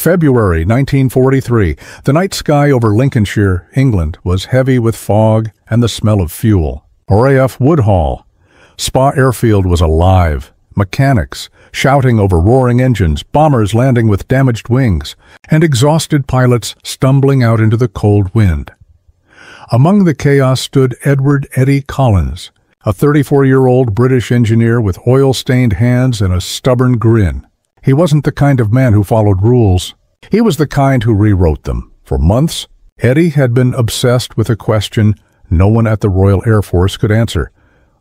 February 1943. The night sky over Lincolnshire, England, was heavy with fog and the smell of fuel. RAF Woodhall. Spa Airfield was alive. Mechanics, shouting over roaring engines, bombers landing with damaged wings, and exhausted pilots stumbling out into the cold wind. Among the chaos stood Edward Eddie Collins, a 34-year-old British engineer with oil-stained hands and a stubborn grin. He wasn't the kind of man who followed rules. He was the kind who rewrote them. For months, Eddie had been obsessed with a question no one at the Royal Air Force could answer.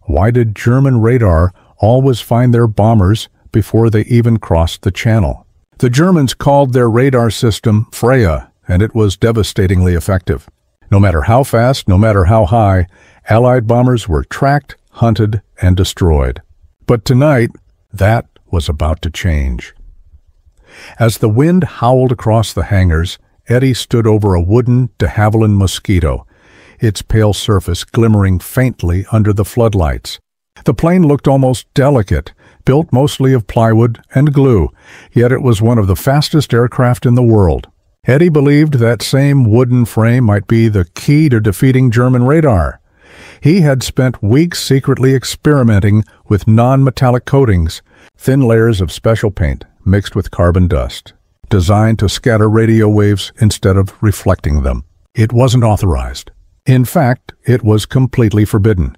Why did German radar always find their bombers before they even crossed the channel? The Germans called their radar system Freya, and it was devastatingly effective. No matter how fast, no matter how high, Allied bombers were tracked, hunted, and destroyed. But tonight, that was about to change. As the wind howled across the hangars, Eddie stood over a wooden de Havilland Mosquito, its pale surface glimmering faintly under the floodlights. The plane looked almost delicate, built mostly of plywood and glue, yet it was one of the fastest aircraft in the world. Eddie believed that same wooden frame might be the key to defeating German radar. He had spent weeks secretly experimenting with non-metallic coatings, thin layers of special paint mixed with carbon dust, designed to scatter radio waves instead of reflecting them. It wasn't authorized. In fact, it was completely forbidden.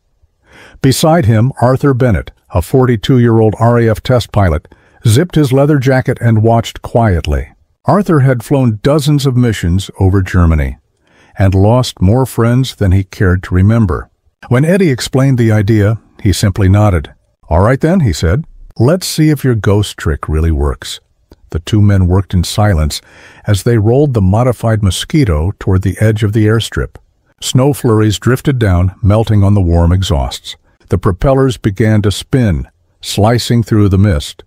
Beside him, Arthur Bennett, a 42-year-old RAF test pilot, zipped his leather jacket and watched quietly. Arthur had flown dozens of missions over Germany and lost more friends than he cared to remember. When Eddie explained the idea, he simply nodded. All right then, he said. Let's see if your ghost trick really works. The two men worked in silence as they rolled the modified Mosquito toward the edge of the airstrip. Snow flurries drifted down, melting on the warm exhausts. The propellers began to spin, slicing through the mist.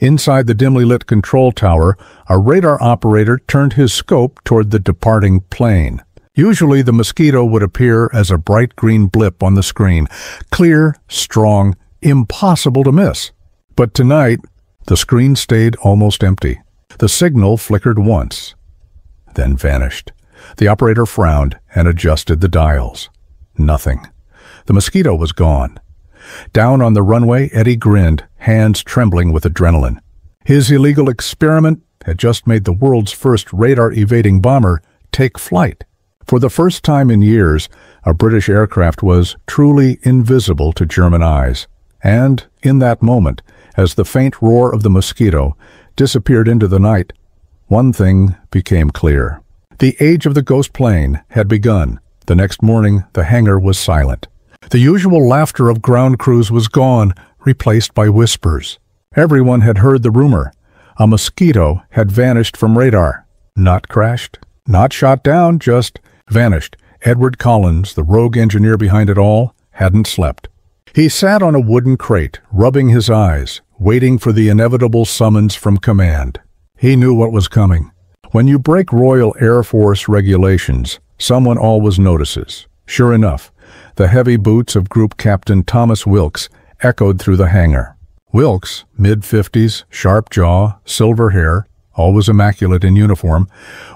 Inside the dimly lit control tower, a radar operator turned his scope toward the departing plane. Usually the mosquito would appear as a bright green blip on the screen, clear, strong, impossible to miss. But tonight, the screen stayed almost empty. The signal flickered once, then vanished. The operator frowned and adjusted the dials. Nothing. The mosquito was gone. Down on the runway, Eddie grinned, hands trembling with adrenaline. His illegal experiment had just made the world's first radar-evading bomber take flight. For the first time in years, a British aircraft was truly invisible to German eyes. And in that moment, as the faint roar of the mosquito disappeared into the night, one thing became clear. The age of the ghost plane had begun. The next morning, the hangar was silent. The usual laughter of ground crews was gone, replaced by whispers. Everyone had heard the rumor. A mosquito had vanished from radar. Not crashed, not shot down, just vanished. Edward Collins, the rogue engineer behind it all, hadn't slept. He sat on a wooden crate, rubbing his eyes, waiting for the inevitable summons from command. He knew what was coming. When you break Royal Air Force regulations, someone always notices. Sure enough, the heavy boots of Group Captain Thomas Wilkes echoed through the hangar. Wilkes, mid-fifties, sharp jaw, silver hair, always immaculate in uniform,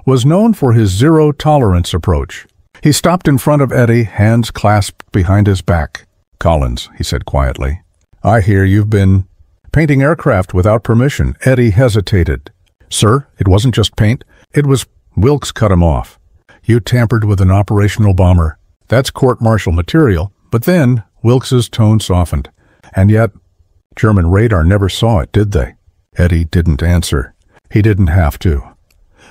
was known for his zero-tolerance approach. He stopped in front of Eddie, hands clasped behind his back. Collins, he said quietly. I hear you've been painting aircraft without permission. Eddie hesitated. Sir, it wasn't just paint. It was... Wilkes cut him off. You tampered with an operational bomber. That's court-martial material. But then, Wilkes's tone softened. And yet, German radar never saw it, did they? Eddie didn't answer. He didn't have to.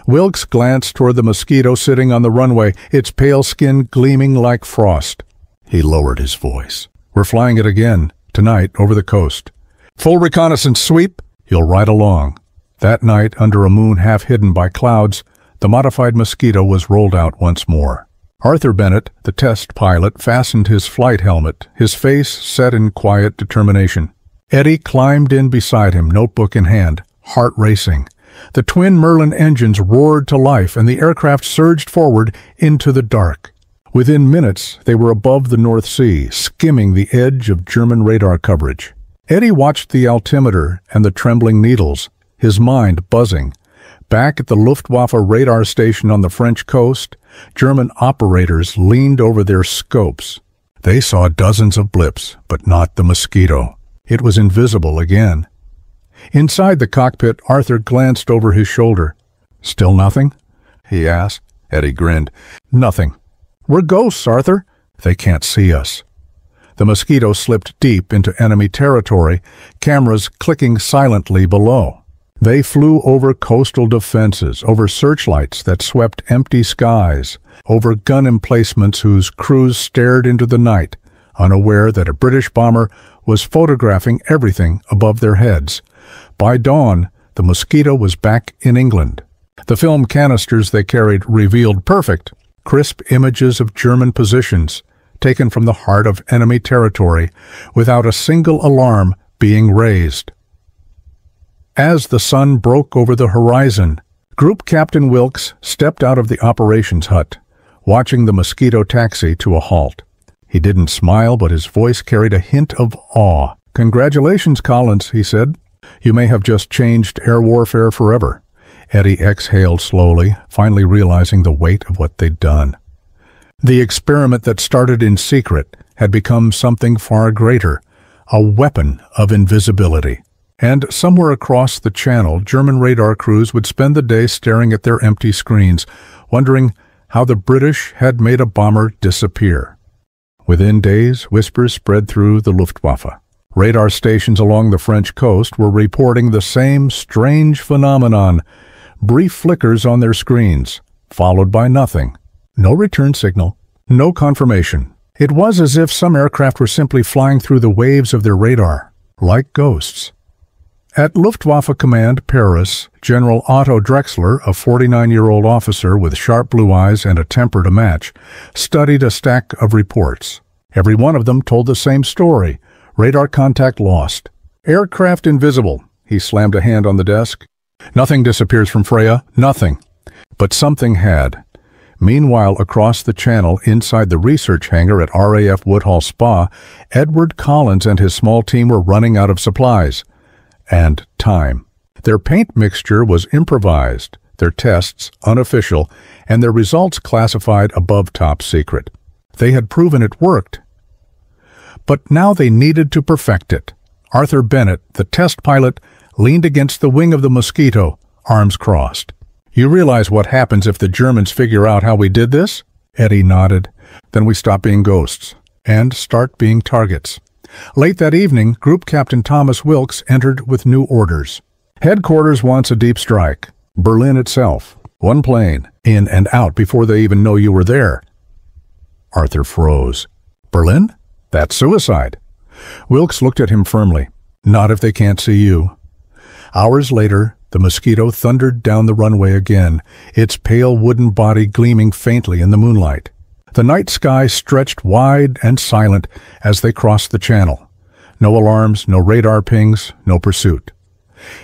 Wilkes glanced toward the mosquito sitting on the runway, its pale skin gleaming like frost. He lowered his voice. We're flying it again, tonight, over the coast. Full reconnaissance sweep, you'll ride along. That night, under a moon half hidden by clouds, the modified Mosquito was rolled out once more. Arthur Bennett, the test pilot, fastened his flight helmet, his face set in quiet determination. Eddie climbed in beside him, notebook in hand, heart racing. The twin Merlin engines roared to life and the aircraft surged forward into the dark. Within minutes, they were above the North Sea, skimming the edge of German radar coverage. Eddie watched the altimeter and the trembling needles, his mind buzzing. Back at the Luftwaffe radar station on the French coast, German operators leaned over their scopes. They saw dozens of blips, but not the mosquito. It was invisible again. Inside the cockpit, Arthur glanced over his shoulder. Still nothing? he asked. Eddie grinned. Nothing. We're ghosts, Arthur. They can't see us. The mosquito slipped deep into enemy territory, cameras clicking silently below. They flew over coastal defenses, over searchlights that swept empty skies, over gun emplacements whose crews stared into the night, unaware that a British bomber was photographing everything above their heads. By dawn, the mosquito was back in England. The film canisters they carried revealed perfect, crisp images of German positions, taken from the heart of enemy territory, without a single alarm being raised. As the sun broke over the horizon, Group Captain Wilkes stepped out of the operations hut, watching the mosquito taxi to a halt. He didn't smile, but his voice carried a hint of awe. Congratulations, Collins, he said. You may have just changed air warfare forever. Eddie exhaled slowly, finally realizing the weight of what they'd done. The experiment that started in secret had become something far greater, a weapon of invisibility. And somewhere across the channel, German radar crews would spend the day staring at their empty screens, wondering how the British had made a bomber disappear. Within days, whispers spread through the Luftwaffe. Radar stations along the French coast were reporting the same strange phenomenon, brief flickers on their screens, followed by nothing. No return signal, no confirmation. It was as if some aircraft were simply flying through the waves of their radar, like ghosts. At Luftwaffe Command Paris, General Otto Drexler, a 49-year-old officer with sharp blue eyes and a temper to match, studied a stack of reports. Every one of them told the same story. Radar contact lost. Aircraft invisible. He slammed a hand on the desk. Nothing disappears from Freya, nothing. But something had. Meanwhile, across the channel, inside the research hangar at RAF Woodhall Spa, Edward Collins and his small team were running out of supplies. And time. Their paint mixture was improvised, their tests unofficial, and their results classified above top secret. They had proven it worked. But now they needed to perfect it. Arthur Bennett, the test pilot, leaned against the wing of the Mosquito, arms crossed. You realize what happens if the Germans figure out how we did this? Eddie nodded. Then we stop being ghosts and start being targets. Late that evening, Group Captain Thomas Wilkes entered with new orders. Headquarters wants a deep strike. Berlin itself. One plane, in and out before they even know you were there. Arthur froze. Berlin? That's suicide. Wilkes looked at him firmly. Not if they can't see you. Hours later, the Mosquito thundered down the runway again, its pale wooden body gleaming faintly in the moonlight. The night sky stretched wide and silent as they crossed the channel. No alarms, no radar pings, no pursuit.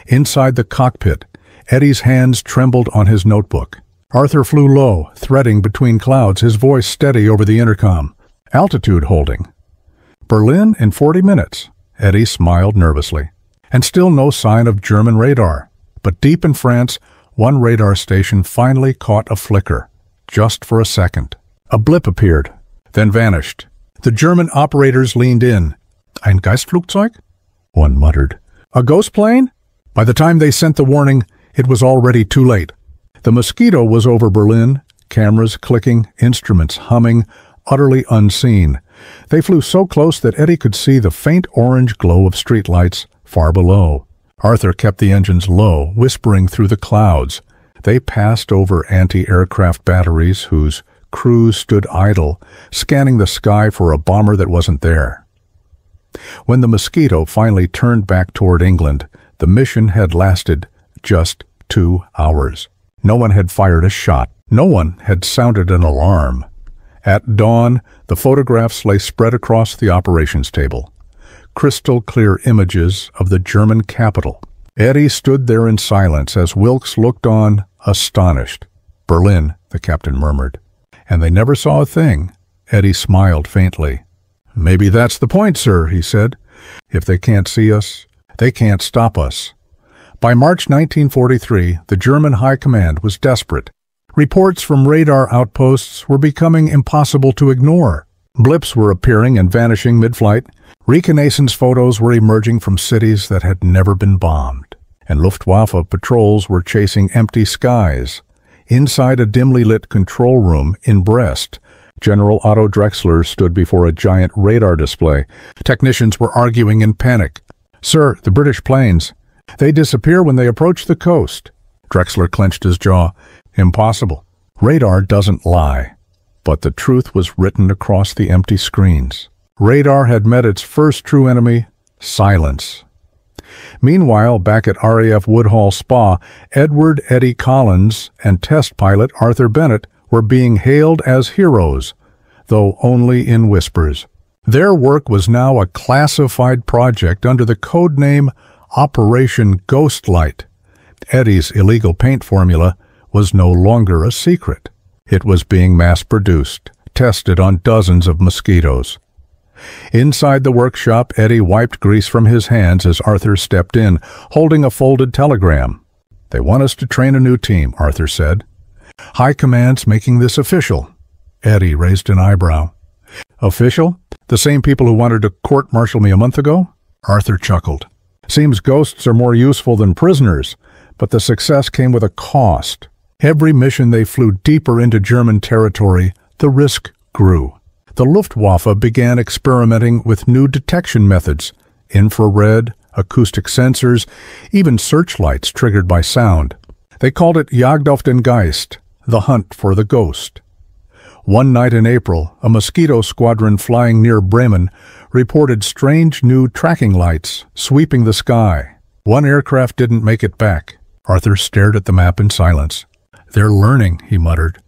Inside the cockpit, Eddie's hands trembled on his notebook. Arthur flew low, threading between clouds, his voice steady over the intercom. Altitude holding. Berlin in 40 minutes. Eddie smiled nervously and still no sign of German radar. But deep in France, one radar station finally caught a flicker, just for a second. A blip appeared, then vanished. The German operators leaned in. Ein Geistflugzeug? One muttered. A ghost plane? By the time they sent the warning, it was already too late. The mosquito was over Berlin, cameras clicking, instruments humming, utterly unseen. They flew so close that Eddie could see the faint orange glow of streetlights far below. Arthur kept the engines low, whispering through the clouds. They passed over anti-aircraft batteries whose crews stood idle, scanning the sky for a bomber that wasn't there. When the Mosquito finally turned back toward England, the mission had lasted just two hours. No one had fired a shot. No one had sounded an alarm. At dawn, the photographs lay spread across the operations table crystal clear images of the German capital. Eddie stood there in silence as Wilkes looked on, astonished. Berlin, the captain murmured. And they never saw a thing. Eddie smiled faintly. Maybe that's the point, sir, he said. If they can't see us, they can't stop us. By March 1943, the German High Command was desperate. Reports from radar outposts were becoming impossible to ignore. Blips were appearing and vanishing mid-flight. Reconnaissance photos were emerging from cities that had never been bombed. And Luftwaffe patrols were chasing empty skies. Inside a dimly lit control room in Brest, General Otto Drexler stood before a giant radar display. Technicians were arguing in panic. Sir, the British planes. They disappear when they approach the coast. Drexler clenched his jaw. Impossible. Radar doesn't lie. But the truth was written across the empty screens. Radar had met its first true enemy, silence. Meanwhile, back at RAF Woodhall Spa, Edward Eddie Collins and test pilot Arthur Bennett were being hailed as heroes, though only in whispers. Their work was now a classified project under the code name Operation Ghostlight. Eddie's illegal paint formula was no longer a secret. It was being mass-produced, tested on dozens of mosquitoes. Inside the workshop, Eddie wiped grease from his hands as Arthur stepped in, holding a folded telegram. They want us to train a new team, Arthur said. High Command's making this official. Eddie raised an eyebrow. Official? The same people who wanted to court-martial me a month ago? Arthur chuckled. Seems ghosts are more useful than prisoners, but the success came with a cost. Every mission they flew deeper into German territory, the risk grew the Luftwaffe began experimenting with new detection methods, infrared, acoustic sensors, even searchlights triggered by sound. They called it Jagd auf den Geist, the hunt for the ghost. One night in April, a mosquito squadron flying near Bremen reported strange new tracking lights sweeping the sky. One aircraft didn't make it back. Arthur stared at the map in silence. They're learning, he muttered.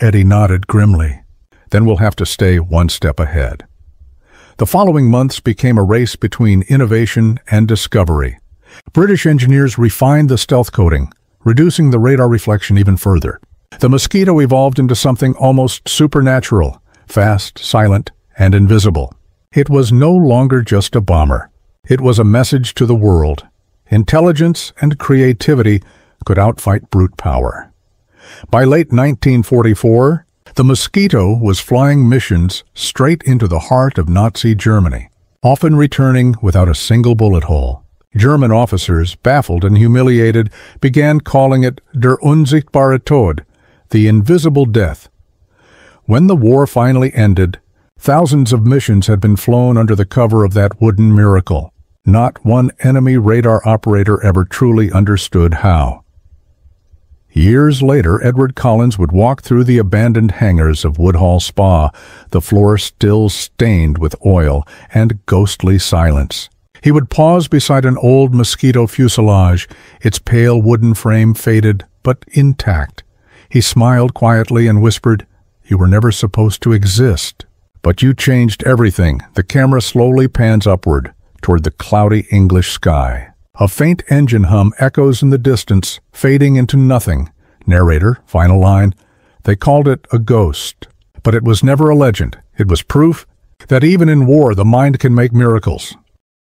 Eddie nodded grimly. Then we'll have to stay one step ahead. The following months became a race between innovation and discovery. British engineers refined the stealth coating, reducing the radar reflection even further. The Mosquito evolved into something almost supernatural, fast, silent, and invisible. It was no longer just a bomber. It was a message to the world. Intelligence and creativity could outfight brute power. By late 1944, the Mosquito was flying missions straight into the heart of Nazi Germany, often returning without a single bullet hole. German officers, baffled and humiliated, began calling it Der unsichtbare Tod, the invisible death. When the war finally ended, thousands of missions had been flown under the cover of that wooden miracle. Not one enemy radar operator ever truly understood how. Years later, Edward Collins would walk through the abandoned hangars of Woodhall Spa, the floor still stained with oil and ghostly silence. He would pause beside an old mosquito fuselage, its pale wooden frame faded but intact. He smiled quietly and whispered, You were never supposed to exist. But you changed everything. The camera slowly pans upward, toward the cloudy English sky. A faint engine hum echoes in the distance, fading into nothing. Narrator, final line. They called it a ghost. But it was never a legend. It was proof that even in war the mind can make miracles.